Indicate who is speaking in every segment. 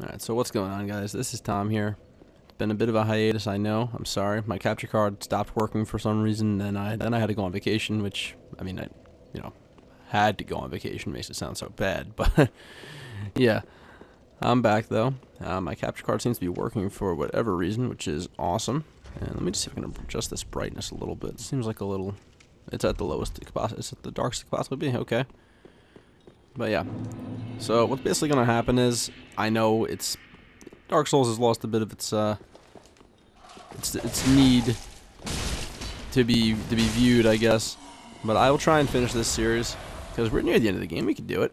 Speaker 1: Alright, so what's going on guys? This is Tom here. Been a bit of a hiatus, I know. I'm sorry. My capture card stopped working for some reason and I then I had to go on vacation, which I mean I you know had to go on vacation makes it sound so bad, but yeah. I'm back though. Uh, my capture card seems to be working for whatever reason, which is awesome. And let me just see if I can adjust this brightness a little bit. It seems like a little it's at the lowest it could possibly it's at the darkest it could possibly be, okay. But yeah. So what's basically gonna happen is I know it's Dark Souls has lost a bit of its uh its its need to be to be viewed, I guess. But I will try and finish this series because we're near the end of the game. We can do it.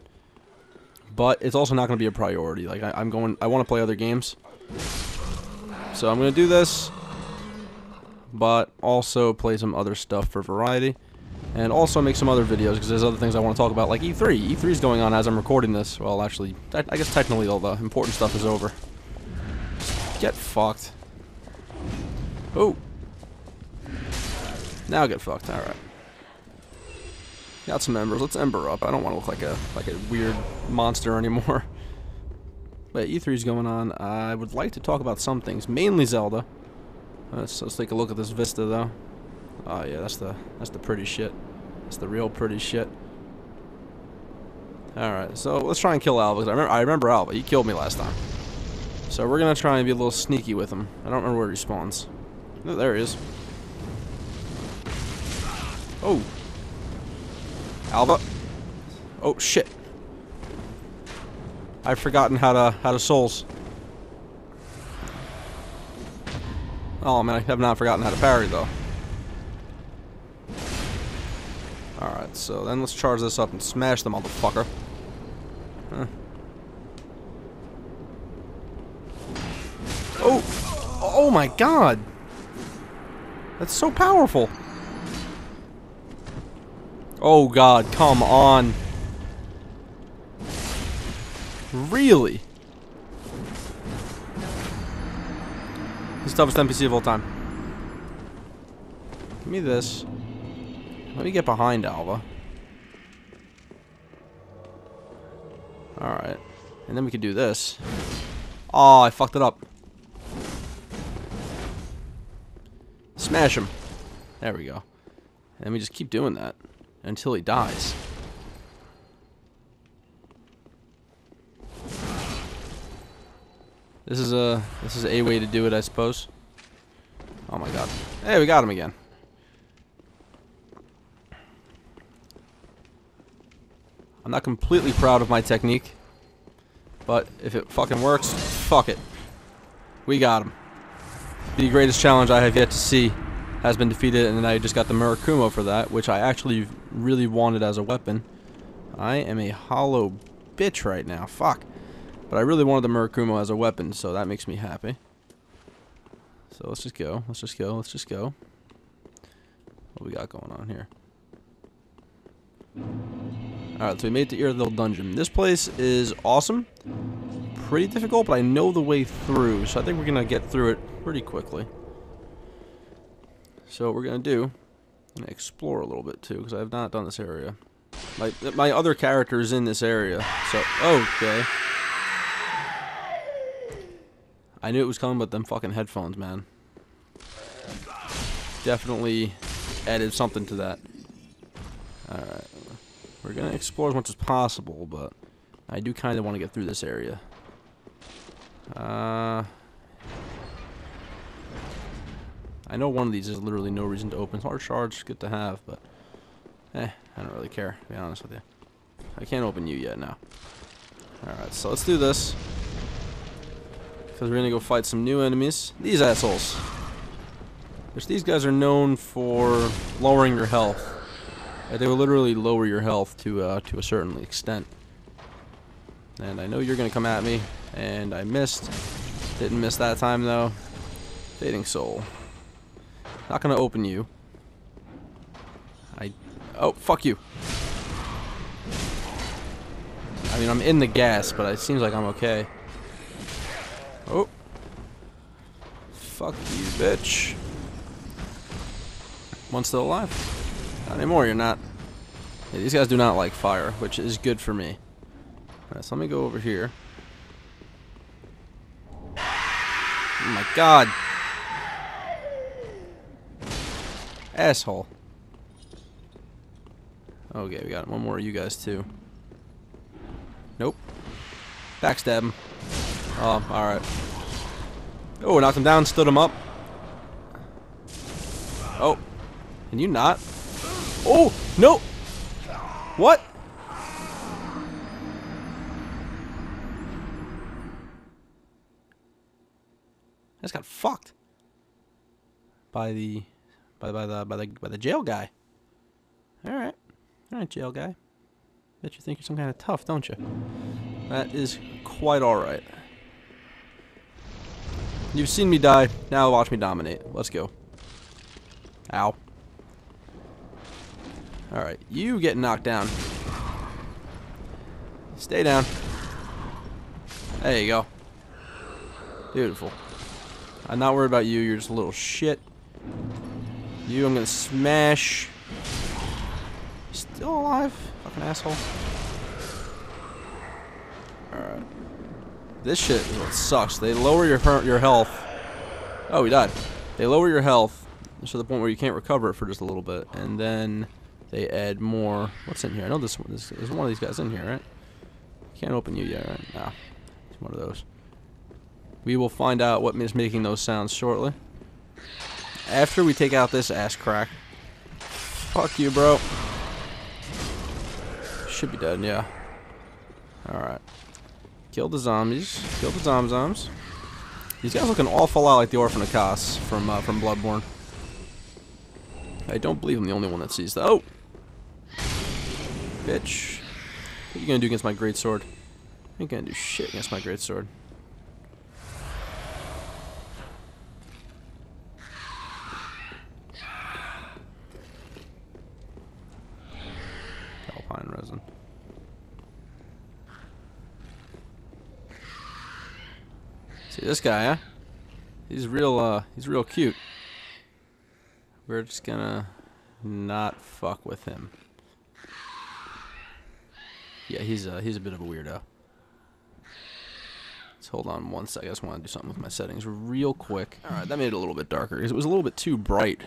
Speaker 1: But it's also not going to be a priority. Like I, I'm going, I want to play other games, so I'm going to do this, but also play some other stuff for variety. And also make some other videos, because there's other things I want to talk about, like E3. E3 is going on as I'm recording this. Well, actually, I guess technically all the important stuff is over. Get fucked. Oh. Now get fucked, alright. Got some embers, let's ember up. I don't want to look like a like a weird monster anymore. But E3 is going on. I would like to talk about some things, mainly Zelda. Let's, let's take a look at this vista, though. Oh yeah, that's the that's the pretty shit. That's the real pretty shit. Alright, so let's try and kill Alva, I remember, I remember Alva. He killed me last time. So we're going to try and be a little sneaky with him. I don't remember where he spawns. There he is. Oh. Alva. Oh, shit. I've forgotten how to, how to souls. Oh, man, I have not forgotten how to parry, though. Alright, so then let's charge this up and smash the motherfucker. Huh. Oh! Oh my god! That's so powerful! Oh god, come on! Really? He's the toughest NPC of all time. Give me this. Let me get behind Alva. Alright. And then we can do this. Oh, I fucked it up. Smash him. There we go. And we just keep doing that until he dies. This is a this is a way to do it, I suppose. Oh my god. Hey, we got him again. I'm not completely proud of my technique. But if it fucking works, fuck it. We got him. The greatest challenge I have yet to see has been defeated, and I just got the Murakumo for that, which I actually really wanted as a weapon. I am a hollow bitch right now. Fuck. But I really wanted the Murakumo as a weapon, so that makes me happy. So let's just go. Let's just go. Let's just go. What we got going on here? Alright, so we made it to Irithyll Dungeon. This place is awesome. Pretty difficult, but I know the way through, so I think we're going to get through it pretty quickly. So what we're going to do, I'm going to explore a little bit too, because I have not done this area. My, my other character is in this area, so, okay. I knew it was coming, but them fucking headphones, man. Definitely added something to that. Alright. We're going to explore as much as possible, but I do kind of want to get through this area. Uh, I know one of these is literally no reason to open. Hard shards, good to have, but eh, I don't really care, to be honest with you. I can't open you yet now. Alright, so let's do this. Because we're going to go fight some new enemies. These assholes. Which these guys are known for lowering your health. They will literally lower your health to uh, to a certain extent. And I know you're to come at me, and I missed. Didn't miss that time, though. Fading Soul. Not to open you. I... Oh, fuck you. I mean, I'm in the gas, but it seems like I'm okay. Oh. Fuck you, bitch. One still alive. Not anymore, you're not. Yeah, these guys do not like fire, which is good for me. Alright, so let me go over here. Oh my god. Asshole. Okay, we got one more of you guys too. Nope. Backstab him. Oh, alright. Oh, knocked him down, stood him up. Oh. Can you not? Oh, no! What? I just got fucked by the by by the by the by the jail guy. All right, all right, jail guy. Bet you think you're some kind of tough, don't you? That is quite all right. You've seen me die. Now watch me dominate. Let's go. Ow. All right, you get knocked down. Stay down. There you go. Beautiful. I'm not worried about you. You're just a little shit. You, I'm gonna smash. Still alive? Fucking asshole. Alright. This shit sucks. They lower your your health. Oh, he died. They lower your health to the point where you can't recover it for just a little bit, and then they add more. What's in here? I know this one. There's one of these guys in here, right? Can't open you yet, right? Nah, it's one of those. We will find out what is making those sounds shortly. After we take out this ass crack. Fuck you, bro. Should be dead, yeah. Alright. Kill the zombies. Kill the zomzoms. These guys look an awful lot like the Orphan of Kos from, uh, from Bloodborne. I don't believe I'm the only one that sees that. Oh! Bitch. What are you gonna do against my great sword? You ain't gonna do shit against my great sword. Alpine resin. See this guy, huh? He's real, uh, he's real cute. We're just gonna not fuck with him. Yeah, he's a, he's a bit of a weirdo. Let's hold on one sec. I just want to do something with my settings real quick. Alright, that made it a little bit darker because it was a little bit too bright.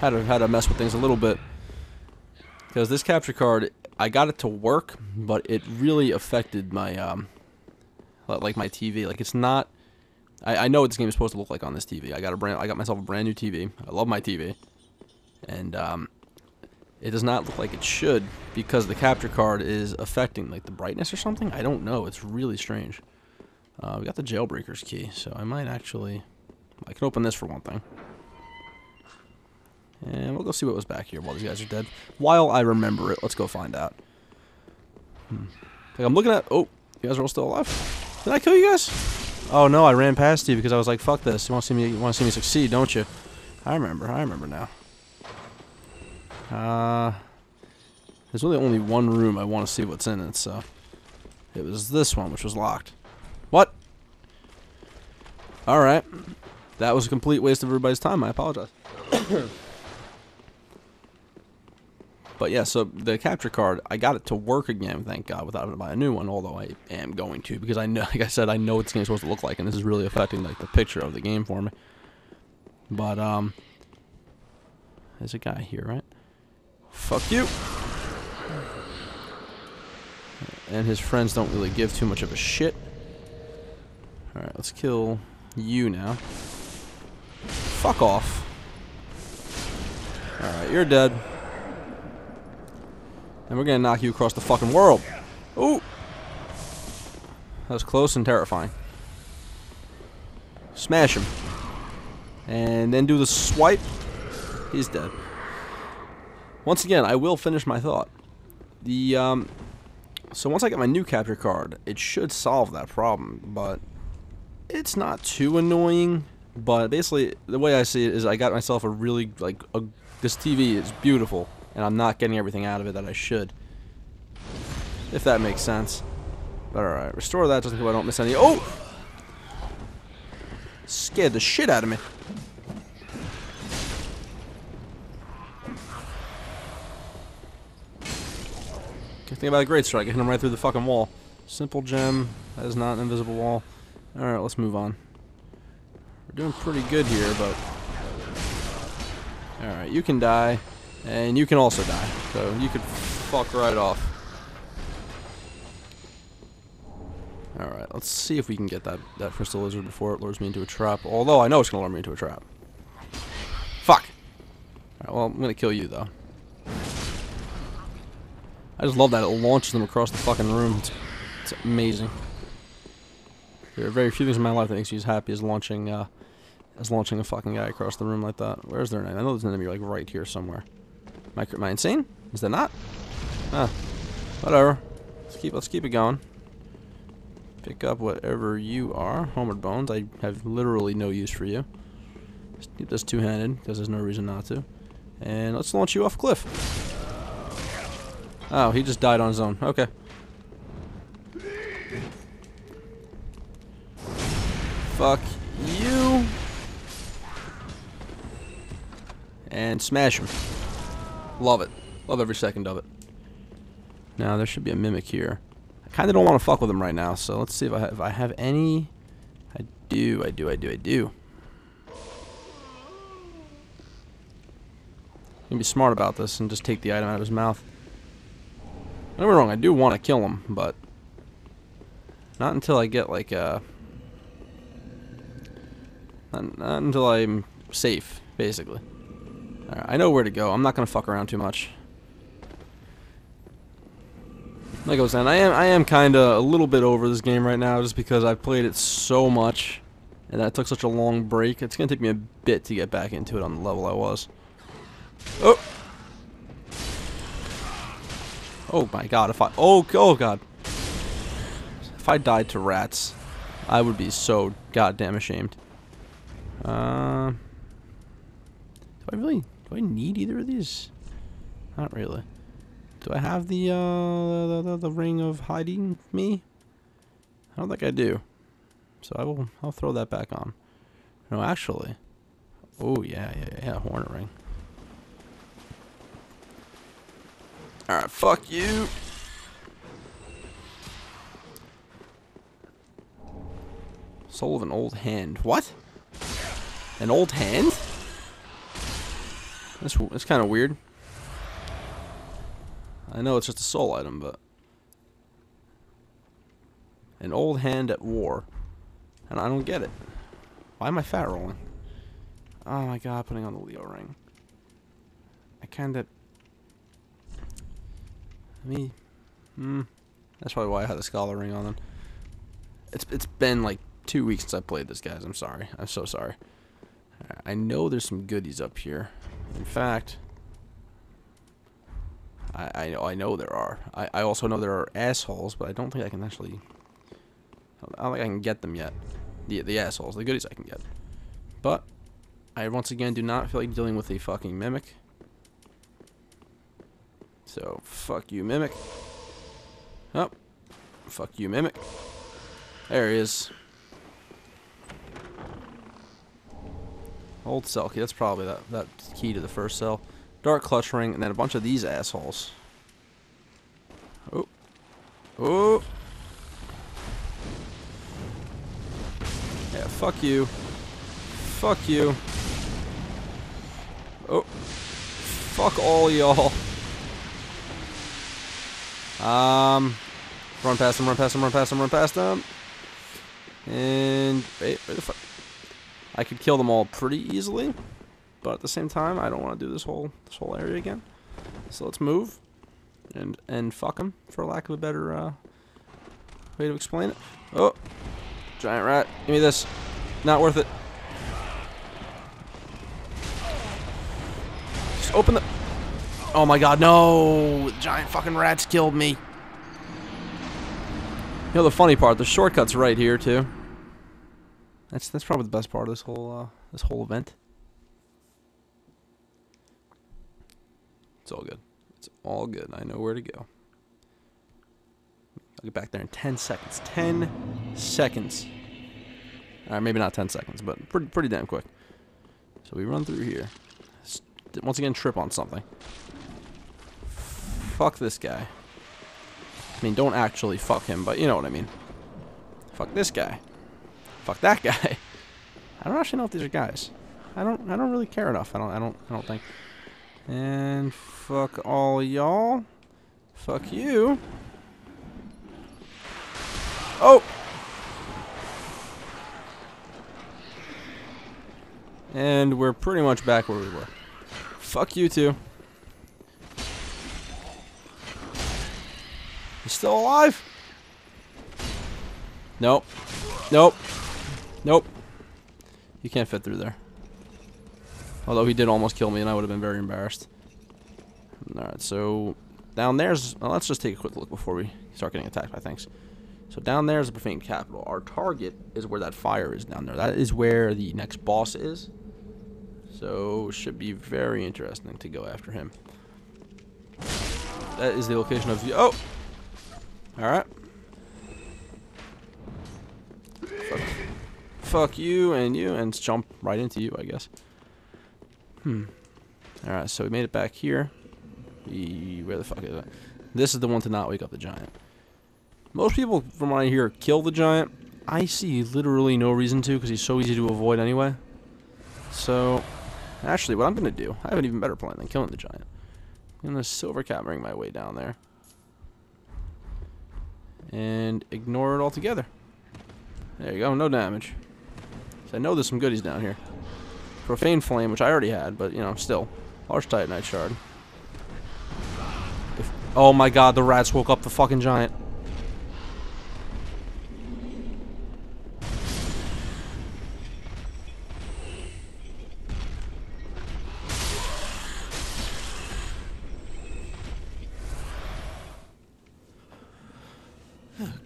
Speaker 1: Had to, had to mess with things a little bit. Because this capture card, I got it to work, but it really affected my, um, like my TV. Like it's not. I, I know what this game is supposed to look like on this TV. I got a brand. I got myself a brand new TV. I love my TV, and um, it does not look like it should because the capture card is affecting like the brightness or something. I don't know. It's really strange. Uh, we got the jailbreaker's key, so I might actually. I can open this for one thing. And we'll go see what was back here while these guys are dead. While I remember it, let's go find out. Hmm. Like I'm looking at. Oh, you guys are all still alive. Did I kill you guys? Oh no, I ran past you because I was like, "Fuck this! You want to see me? You want to see me succeed, don't you?" I remember. I remember now. Uh, there's really only one room I want to see what's in it, so it was this one, which was locked. What? All right, that was a complete waste of everybody's time. I apologize. But yeah, so the capture card, I got it to work again, thank God, without having to buy a new one, although I am going to, because I know, like I said, I know what this game's supposed to look like, and this is really affecting, like, the picture of the game for me. But, um, there's a guy here, right? Fuck you! And his friends don't really give too much of a shit. Alright, let's kill you now. Fuck off. Alright, you're dead. And we're gonna knock you across the fucking world. Ooh! That was close and terrifying. Smash him. And then do the swipe. He's dead. Once again, I will finish my thought. The, um... So once I get my new capture card, it should solve that problem, but... It's not too annoying, but basically, the way I see it is I got myself a really, like, a, this TV is beautiful and I'm not getting everything out of it that I should. If that makes sense. But alright, restore that just so I don't miss any- Oh! Scared the shit out of me. Thing about a great strike, I hit him right through the fucking wall. Simple gem, that is not an invisible wall. Alright, let's move on. We're doing pretty good here, but... Alright, you can die. And you can also die. So you could fuck right off. Alright, let's see if we can get that, that crystal lizard before it lures me into a trap. Although I know it's going to lure me into a trap. Fuck! Alright, well, I'm going to kill you, though. I just love that it launches them across the fucking room. It's, it's amazing. There are very few things in my life that makes me as happy as launching, uh, as launching a fucking guy across the room like that. Where's their name? I know there's an enemy like right here somewhere. Am I, am I insane? Is there not? Ah, whatever. Let's keep let's keep it going. Pick up whatever you are, Homeward Bones. I have literally no use for you. Just keep this two-handed because there's no reason not to. And let's launch you off cliff. Oh, he just died on his own. Okay. Fuck you. And smash him. Love it. Love every second of it. Now, there should be a mimic here. I kind of don't want to fuck with him right now, so let's see if I, have, if I have any... I do, I do, I do, I do. I'm be smart about this and just take the item out of his mouth. Don't me wrong, I do want to kill him, but... Not until I get, like, uh... Not, not until I'm safe, basically. Right, I know where to go. I'm not gonna fuck around too much. Like I was saying, I am I am kinda a little bit over this game right now just because I've played it so much and that took such a long break. It's gonna take me a bit to get back into it on the level I was. Oh Oh my god, if I oh oh god. If I died to rats, I would be so goddamn ashamed. Uh, do I really do I need either of these? Not really. Do I have the, uh, the, the, the ring of hiding me? I don't think I do. So I will, I'll throw that back on. No, actually. Oh, yeah, yeah, yeah, hornet ring. Alright, fuck you. Soul of an old hand. What? An old hand? That's, that's kind of weird. I know it's just a soul item, but... An old hand at war. And I don't get it. Why am I fat rolling? Oh my god, putting on the Leo ring. I kinda... Mean... Hmm. That's probably why I had the scholar ring on then. It's, it's been like two weeks since I played this, guys. I'm sorry. I'm so sorry. I know there's some goodies up here. In fact, I, I know I know there are. I, I also know there are assholes, but I don't think I can actually. I don't think I can get them yet. The the assholes, the goodies I can get. But I once again do not feel like dealing with a fucking mimic. So fuck you, mimic. Oh, fuck you, mimic. There he is. Old cell key. That's probably that, that key to the first cell. Dark clutch ring, and then a bunch of these assholes. Oh. Oh. Yeah, fuck you. Fuck you. Oh. Fuck all y'all. Um. Run past them, run past them, run past them, run past them. And, wait, where the fuck? I could kill them all pretty easily, but at the same time, I don't want to do this whole this whole area again. So let's move and and fuck them, for lack of a better uh, way to explain it. Oh, giant rat, give me this. Not worth it. Just open the. Oh my god, no! Giant fucking rats killed me. You know the funny part, the shortcut's right here too. That's that's probably the best part of this whole uh, this whole event. It's all good. It's all good. I know where to go. I'll get back there in 10 seconds. 10 seconds. Alright, maybe not 10 seconds, but pretty pretty damn quick. So we run through here. Once again, trip on something. Fuck this guy. I mean, don't actually fuck him, but you know what I mean. Fuck this guy. Fuck that guy. I don't actually know if these are guys. I don't. I don't really care enough. I don't. I don't. I don't think. And fuck all y'all. Fuck you. Oh. And we're pretty much back where we were. Fuck you too. Still alive? Nope. Nope. Nope. You can't fit through there. Although he did almost kill me and I would have been very embarrassed. Alright, so down there's... Well, let's just take a quick look before we start getting attacked by things. So down there is the Profane Capital. Our target is where that fire is down there. That is where the next boss is. So should be very interesting to go after him. That is the location of the... Oh! Alright. Fuck. Fuck you and you and jump right into you, I guess. Hmm. Alright, so we made it back here. E where the fuck is it? This is the one to not wake up the giant. Most people, from what I hear, kill the giant. I see literally no reason to because he's so easy to avoid anyway. So, actually, what I'm going to do, I have an even better plan than killing the giant. I'm going to silver capping my way down there and ignore it altogether. There you go, no damage. So I know there's some goodies down here. Profane Flame, which I already had, but, you know, still. Large Titanite Shard. If, oh my god, the rats woke up the fucking giant.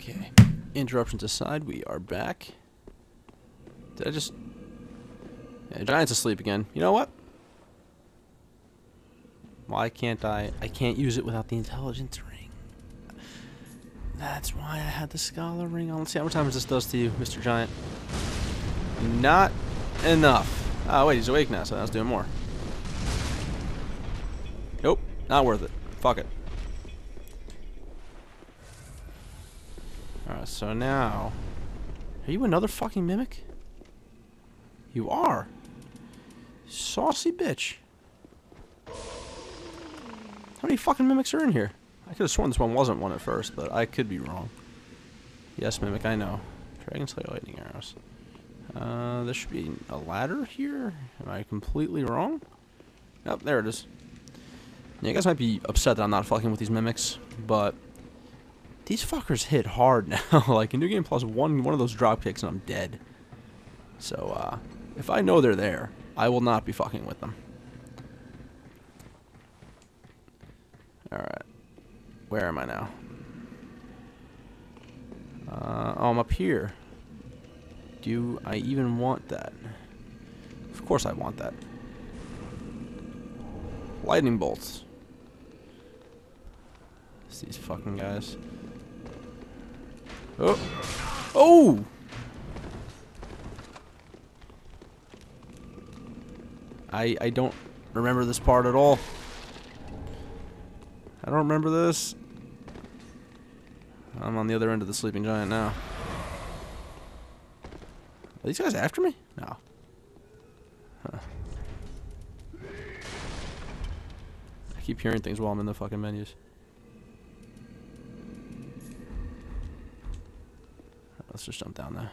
Speaker 1: Okay. Interruptions aside, we are back. Did I just... Yeah, Giant's asleep again. You know what? Why can't I... I can't use it without the intelligence ring. That's why I had the scholar ring on. Let's see how much damage this does to you, Mr. Giant. Not enough. Oh, wait, he's awake now, so that's doing more. Nope, not worth it. Fuck it. Alright, so now... Are you another fucking mimic? You are. Saucy bitch. How many fucking mimics are in here? I could have sworn this one wasn't one at first, but I could be wrong. Yes, mimic, I know. Dragon Slayer lightning arrows. Uh, there should be a ladder here? Am I completely wrong? Yep, there it is. Yeah, you guys might be upset that I'm not fucking with these mimics, but these fuckers hit hard now. like in New Game Plus, one one of those drop kicks and I'm dead. So uh, if I know they're there, I will not be fucking with them. Alright. Where am I now? Uh, oh, I'm up here. Do I even want that? Of course I want that. Lightning bolts. It's these fucking guys. Oh! Oh! I I don't remember this part at all. I don't remember this. I'm on the other end of the sleeping giant now. Are these guys after me? No. Huh. I keep hearing things while I'm in the fucking menus. Let's just jump down there.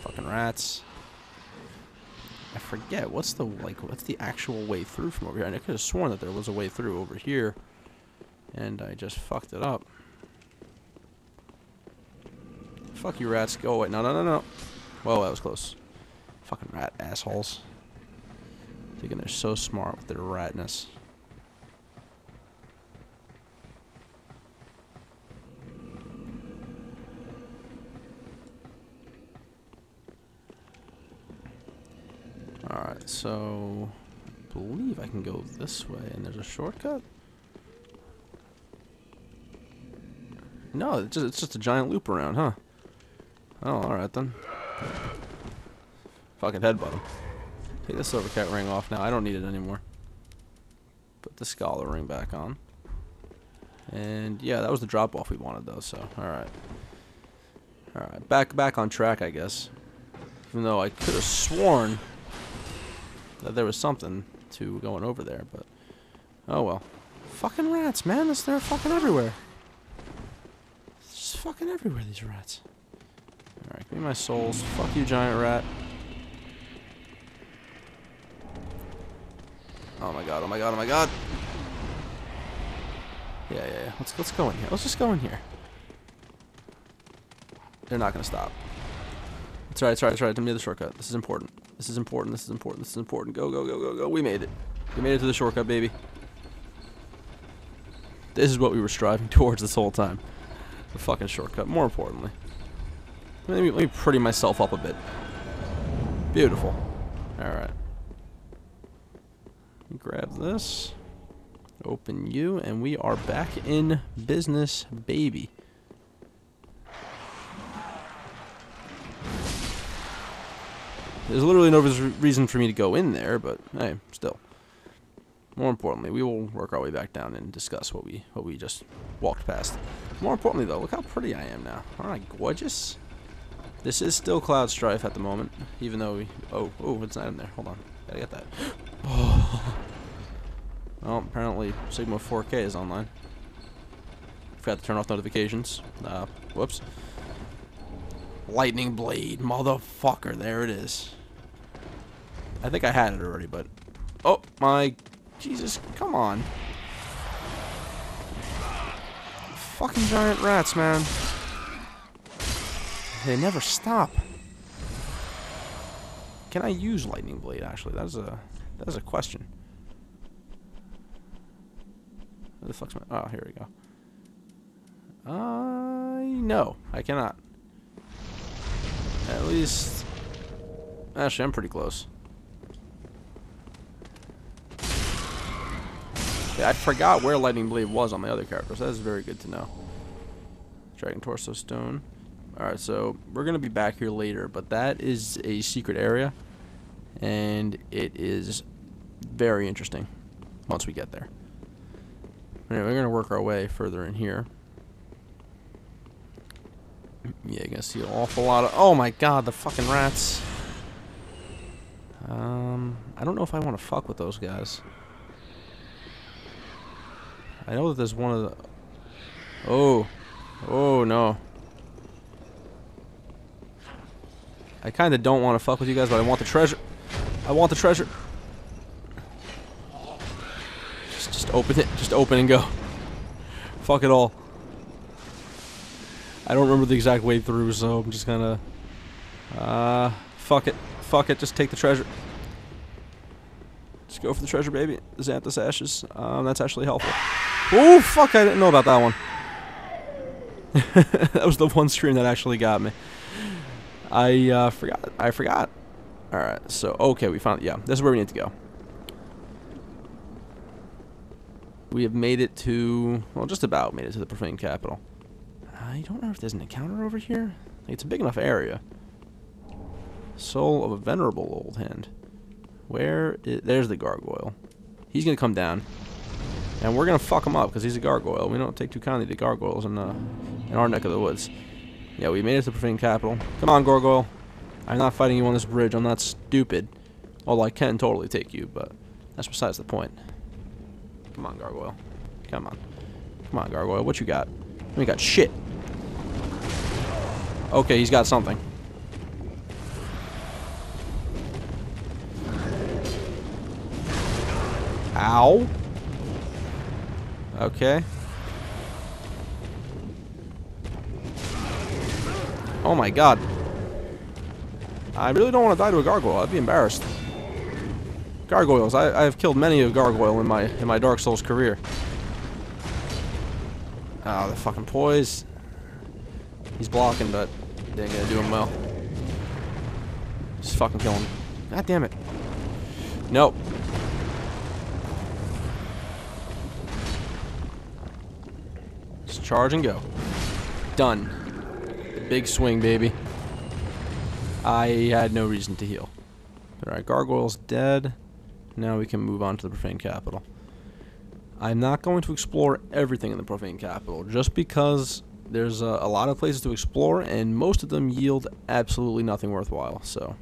Speaker 1: Fucking rats. I forget what's the like what's the actual way through from over here. And I could have sworn that there was a way through over here, and I just fucked it up. Fuck you, rats. Go away. No, no, no, no. Whoa, that was close. Fucking rat assholes. Thinking they're so smart with their ratness. Alright, so I believe I can go this way and there's a shortcut? No, it's just, it's just a giant loop around, huh? Oh, alright then. Fucking headbutt him. Take the silver cat ring off now. I don't need it anymore. Put the scholar ring back on. And yeah, that was the drop off we wanted though, so alright. Alright, back back on track, I guess. Even though I could have sworn that there was something to going over there, but oh well. Fucking rats, man. They're fucking everywhere. Just fucking everywhere, these rats. Alright, give me my souls. Fuck you, giant rat. Oh my god, oh my god, oh my god. Yeah, yeah, yeah. Let's let's go in here. Let's just go in here. They're not gonna stop. That's right, that's right, that's right. Give me the shortcut. This is important. This is important. This is important. This is important. Go, go, go, go, go. We made it. We made it to the shortcut, baby. This is what we were striving towards this whole time. The fucking shortcut. More importantly. Let me, let me pretty myself up a bit. Beautiful. Alright. Grab this. Open you, and we are back in business, baby. There's literally no reason for me to go in there, but hey, still. More importantly, we will work our way back down and discuss what we what we just walked past. More importantly, though, look how pretty I am now. Aren't I gorgeous? This is still Cloud Strife at the moment, even though we... Oh, oh, it's not in there. Hold on. Gotta get that. Oh. Well, apparently Sigma 4K is online. Forgot to turn off notifications. Uh, whoops. Lightning Blade, motherfucker. There it is. I think I had it already, but... Oh, my... Jesus, come on. Fucking giant rats, man. They never stop. Can I use Lightning Blade, actually? That is a... That is a question. Where the fuck's my... Oh, here we go. Uh, no, I cannot. At least... Actually, I'm pretty close. I forgot where Lightning Blade was on my other characters. That is very good to know. Dragon Torso Stone. Alright, so we're going to be back here later, but that is a secret area. And it is very interesting once we get there. Anyway, we're going to work our way further in here. Yeah, you're going to see an awful lot of... Oh my god, the fucking rats. Um, I don't know if I want to fuck with those guys. I know that there's one of the... Oh. Oh, no. I kind of don't want to fuck with you guys, but I want the treasure. I want the treasure. Just, just open it. Just open and go. Fuck it all. I don't remember the exact way through, so I'm just gonna... Uh, fuck it. Fuck it. Just take the treasure. Just go for the treasure, baby. Xanthous Ashes. Um, that's actually helpful. Oh, fuck, I didn't know about that one. that was the one stream that actually got me. I uh, forgot. I forgot. Alright, so, okay, we found, yeah, this is where we need to go. We have made it to, well, just about made it to the Profane Capital. I don't know if there's an encounter over here. It's a big enough area. Soul of a Venerable Old Hand. Where is, there's the Gargoyle. He's to come down. And we're going to fuck him up because he's a gargoyle. We don't take too kindly to gargoyles in, uh, in our neck of the woods. Yeah, we made it to the Profane Capital. Come on, gargoyle. I'm not fighting you on this bridge. I'm not stupid. Although I can totally take you, but that's besides the point. Come on, gargoyle. Come on. Come on, gargoyle. What you got? We got shit. Okay, he's got something. Ow. Okay. Oh my god. I really don't want to die to a gargoyle. I'd be embarrassed. Gargoyles. I, I have killed many a gargoyle in my in my Dark Souls career. Oh, the fucking poise. He's blocking, but they ain't gonna do him well. Just fucking kill him. God damn it. Nope. Charge and go. Done. Big swing, baby. I had no reason to heal. Alright, Gargoyle's dead. Now we can move on to the Profane Capital. I'm not going to explore everything in the Profane Capital, just because there's a, a lot of places to explore, and most of them yield absolutely nothing worthwhile. So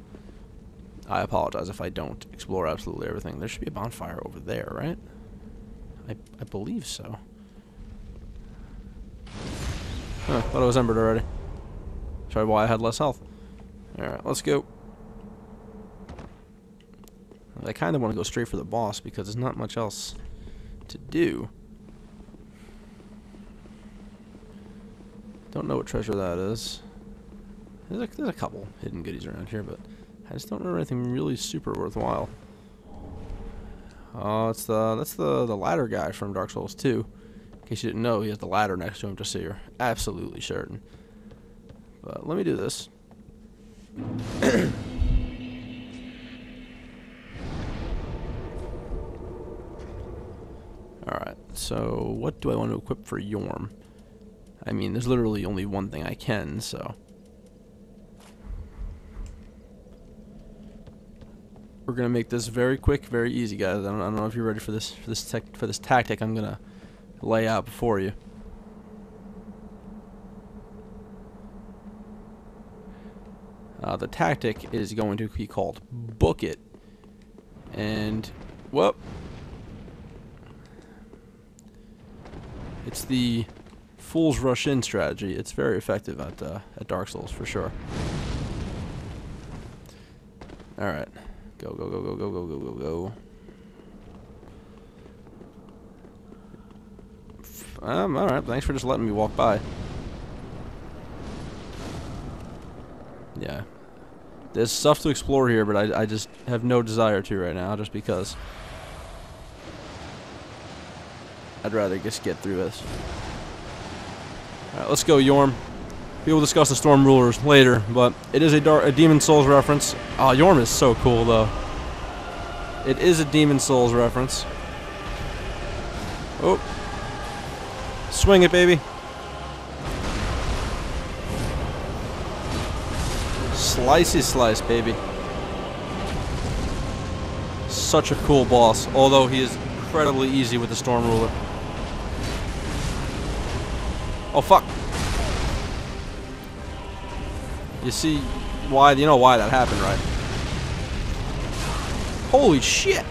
Speaker 1: I apologize if I don't explore absolutely everything. There should be a bonfire over there, right? I, I believe so. Huh, thought I was embered already. Sorry why I had less health. Alright, let's go. I kind of want to go straight for the boss because there's not much else to do. Don't know what treasure that is. There's a, there's a couple hidden goodies around here, but I just don't remember anything really super worthwhile. Oh, it's the that's the the ladder guy from Dark Souls 2. Case you didn't know, he has the ladder next to him, just so you're absolutely certain. But let me do this. Alright, so what do I want to equip for Yorm? I mean, there's literally only one thing I can, so... We're gonna make this very quick, very easy, guys. I don't, I don't know if you're ready for this for this tech for this tactic. I'm gonna lay out before you. Uh, the tactic is going to be called Book It. And, whoop. It's the Fool's Rush In strategy. It's very effective at, uh, at Dark Souls, for sure. Alright. Go, go, go, go, go, go, go, go, go. Um, alright, thanks for just letting me walk by. Yeah. There's stuff to explore here, but I, I just have no desire to right now, just because. I'd rather just get through this. Alright, let's go, Yorm. We will discuss the Storm Rulers later, but it is a, dark, a Demon Souls reference. Oh, Yorm is so cool, though. It is a Demon Souls reference. Oh. Swing it, baby. Slicey slice, baby. Such a cool boss, although he is incredibly easy with the Storm Ruler. Oh, fuck. You see why, you know why that happened, right? Holy shit!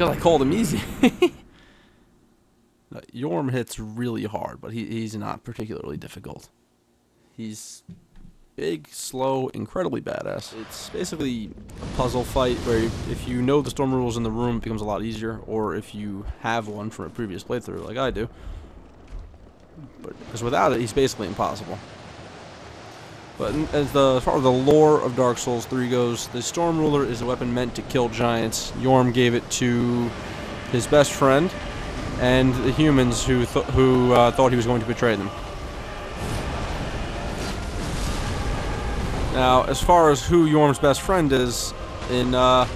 Speaker 1: Because I called him easy. Yorm hits really hard, but he, he's not particularly difficult. He's big, slow, incredibly badass. It's basically a puzzle fight where if you know the storm rules in the room, it becomes a lot easier, or if you have one from a previous playthrough, like I do. But because without it, he's basically impossible. But as, the, as far as the lore of Dark Souls 3 goes, the Storm Ruler is a weapon meant to kill giants. Yorm gave it to his best friend, and the humans who th who uh, thought he was going to betray them. Now, as far as who Yorm's best friend is, in uh,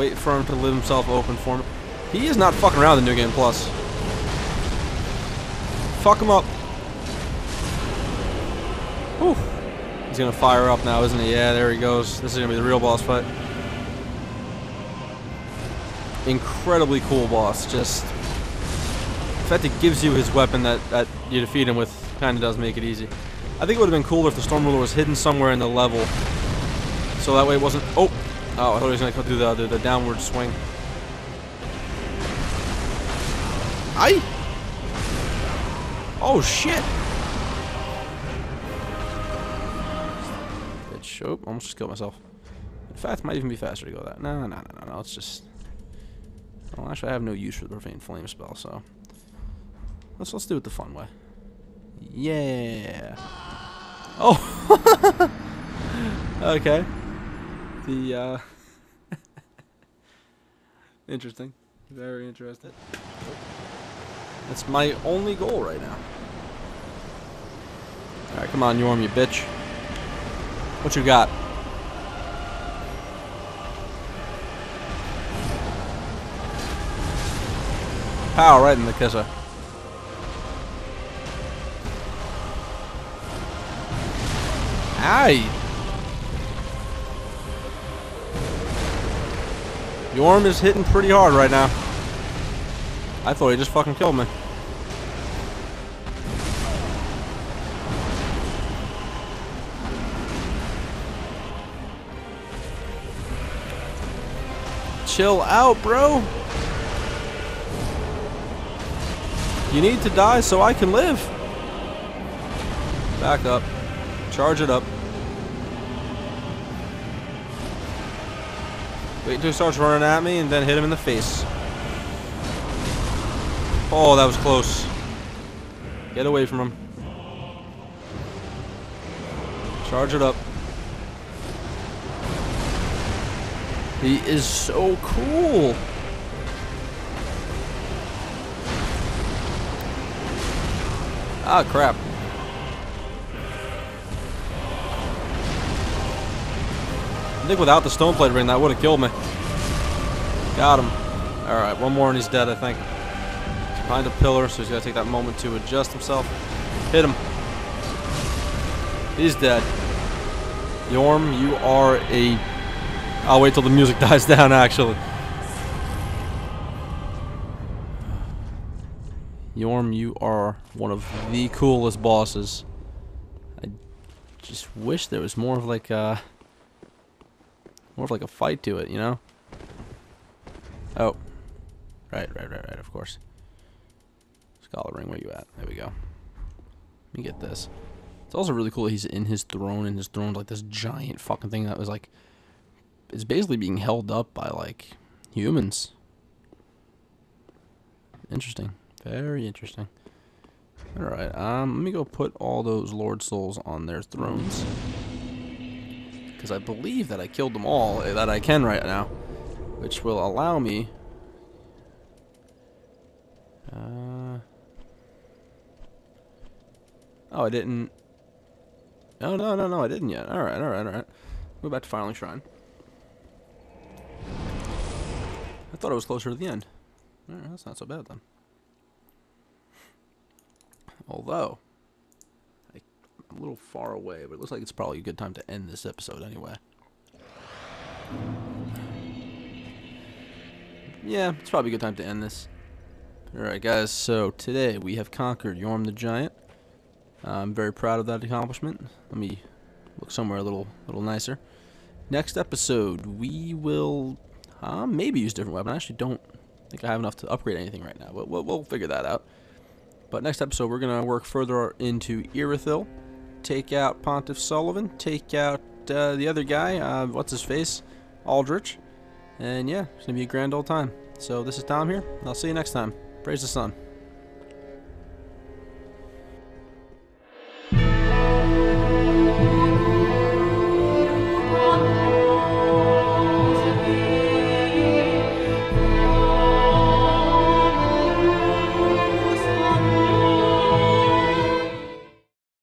Speaker 1: wait for him to leave himself open for me. He is not fucking around in New Game Plus. Fuck him up. Whew. He's gonna fire up now, isn't he? Yeah, there he goes. This is gonna be the real boss fight. Incredibly cool boss. Just the fact it gives you his weapon that, that you defeat him with kind of does make it easy. I think it would have been cooler if the Storm Ruler was hidden somewhere in the level. So that way it wasn't... Oh! Oh, I thought he was going to do the, the, the downward swing. I. Oh, shit! Bitch. Oh, almost just killed myself. In fact, it might even be faster to go that. No, no, no, no, no. It's just... Well, actually, I have no use for the Profane Flame spell, so... Let's, let's do it the fun way. Yeah! Oh! okay the uh, interesting, very interesting. That's my only goal right now. All right, come on, Yorm, you bitch. What you got? Pow, right in the kisser. Aye. Yorm is hitting pretty hard right now. I thought he just fucking killed me. Chill out, bro. You need to die so I can live. Back up. Charge it up. Wait until he starts running at me and then hit him in the face. Oh, that was close. Get away from him. Charge it up. He is so cool. Ah, crap. Think without the stone plate ring, that would have killed me. Got him. Alright, one more and he's dead, I think. Behind a pillar, so he's got to take that moment to adjust himself. Hit him. He's dead. Yorm, you are a... I'll wait till the music dies down, actually. Yorm, you are one of the coolest bosses. I just wish there was more of like a... More of like a fight to it, you know? Oh. Right, right, right, right, of course. Scholar ring, where you at? There we go. Let me get this. It's also really cool he's in his throne, and his throne's like this giant fucking thing that was like... It's basically being held up by, like, humans. Interesting. Very interesting. Alright, um, let me go put all those Lord Souls on their thrones. Because I believe that I killed them all eh, that I can right now. Which will allow me... Uh, oh, I didn't... Oh, no, no, no, I didn't yet. Alright, alright, alright. Go back to Firelink Shrine. I thought it was closer to the end. Alright, that's not so bad then. Although, a little far away, but it looks like it's probably a good time to end this episode anyway. Yeah, it's probably a good time to end this. Alright guys, so today we have conquered Yorm the Giant. I'm very proud of that accomplishment. Let me look somewhere a little little nicer. Next episode, we will uh, maybe use different weapon. I actually don't think I have enough to upgrade anything right now, but we'll, we'll figure that out. But next episode, we're going to work further into Irithyll, take out Pontiff Sulyvahn, take out uh, the other guy, uh, what's his face, Aldrich, and yeah, it's to be a grand old time. So this is Tom here, I'll see you next time. Praise the sun.